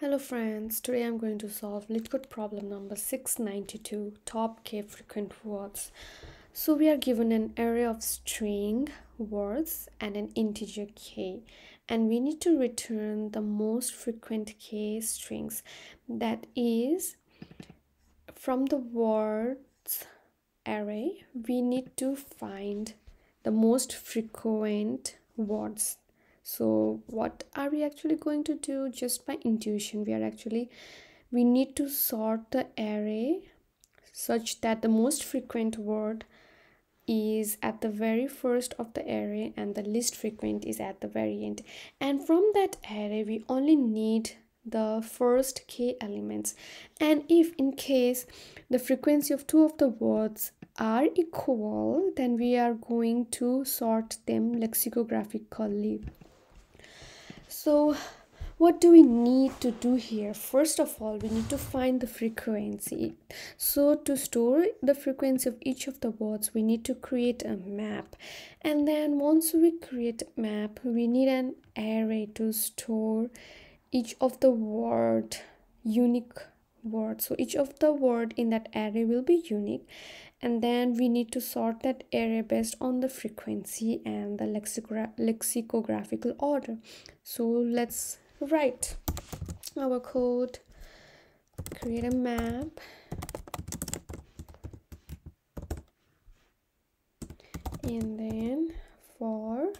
Hello friends, today I'm going to solve LeetCode problem number 692, top k frequent words. So we are given an array of string words and an integer k and we need to return the most frequent k strings. That is from the words array we need to find the most frequent words so what are we actually going to do? Just by intuition we are actually we need to sort the array such that the most frequent word is at the very first of the array and the least frequent is at the very end. And from that array we only need the first k elements. And if in case the frequency of two of the words are equal then we are going to sort them lexicographically so what do we need to do here? First of all we need to find the frequency. So to store the frequency of each of the words we need to create a map. And then once we create a map we need an array to store each of the word unique word. So each of the word in that array will be unique. And then we need to sort that array based on the frequency and the lexicogra lexicographical order. So let's write our code create a map. And then for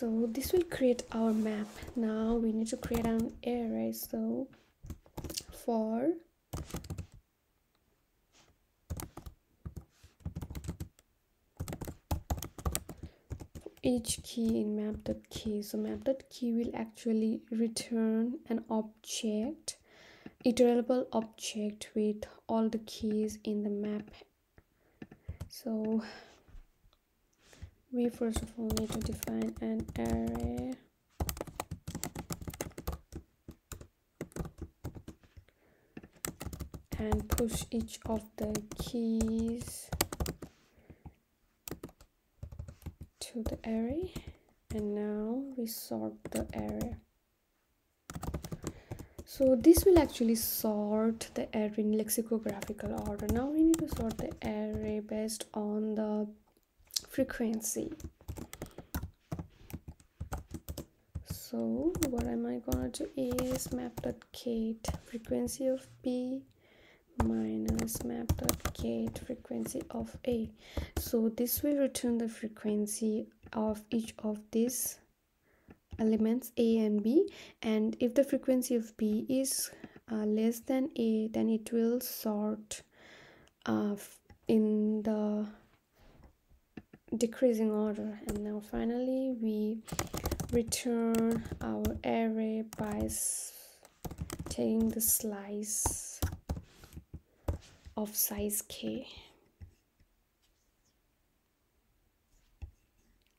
so this will create our map. Now we need to create an array. So for each key in map.key so map.key will actually return an object iterable object with all the keys in the map. So we first of all need to define an array. And push each of the keys to the array. And now we sort the array. So this will actually sort the array in lexicographical order. Now we need to sort the array based on the frequency. So what am i gonna do is map dot map.get frequency of b minus map dot map.get frequency of a. So this will return the frequency of each of these elements a and b. And if the frequency of b is uh, less than a then it will sort uh, in the decreasing order. And now finally we return our array by taking the slice of size k.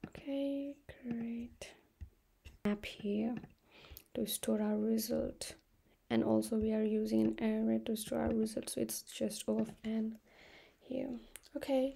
Okay great. Map here to store our result. And also we are using an array to store our result so it's just O of n here. Okay